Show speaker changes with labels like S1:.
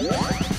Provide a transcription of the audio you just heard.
S1: What?